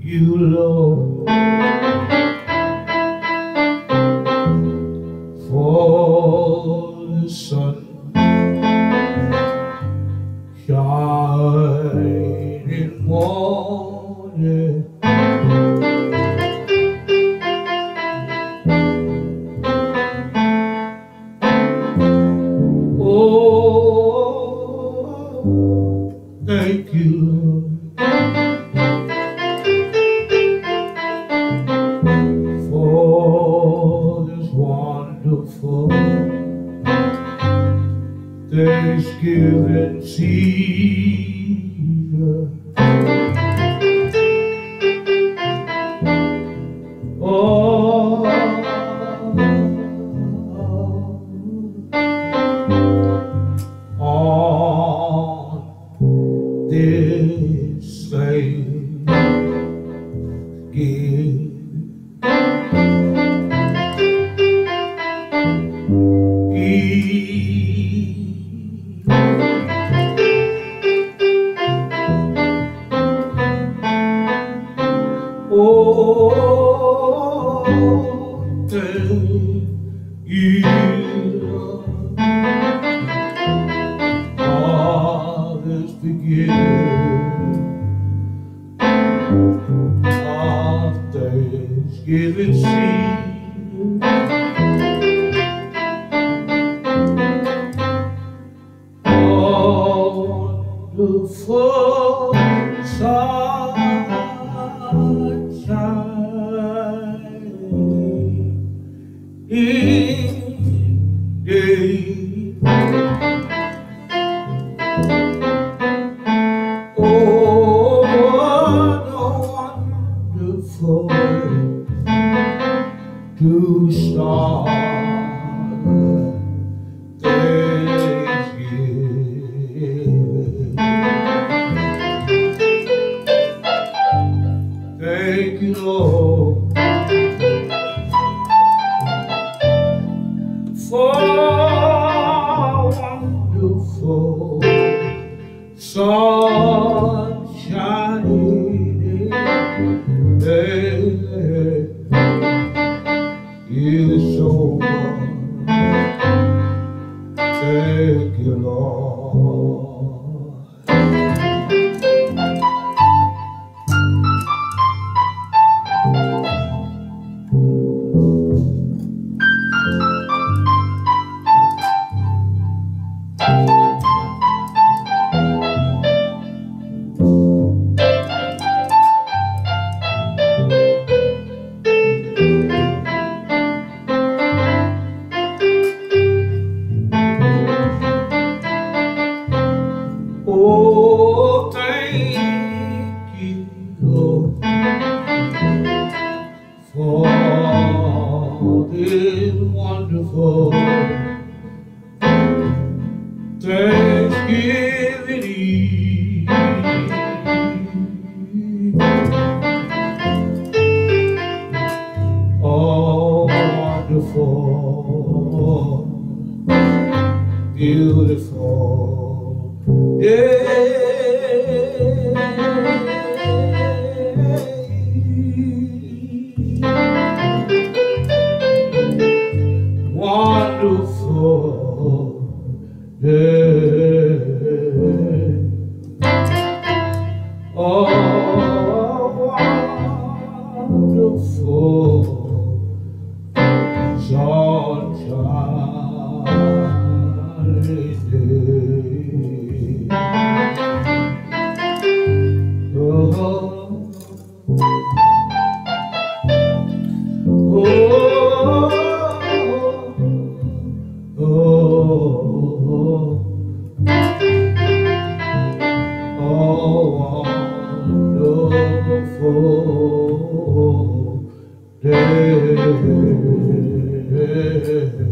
you long for the sun shining morning. Oh, thank you. Thanksgiving tea. Oh, Father's beginning of Thanksgiving season. To start Thanksgiving. Thank you, for wonderful sunshine day. This wonderful Thanksgiving Eve. Oh, wonderful, beautiful day. Oh. good.